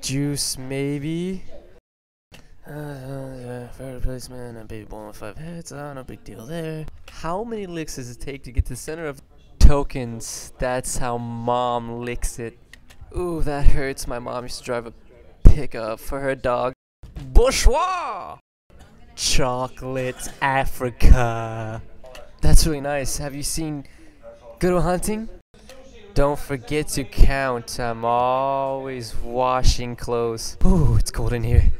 Juice, maybe. Uh, fair replacement, a baby born with five heads, uh, no big deal there. How many licks does it take to get to the center of tokens? That's how mom licks it. Ooh, that hurts. My mom used to drive a pickup for her dog. Bourgeois! Chocolate Africa. That's really nice. Have you seen Good Hunting? Don't forget to count. I'm always washing clothes. Ooh, it's cold in here.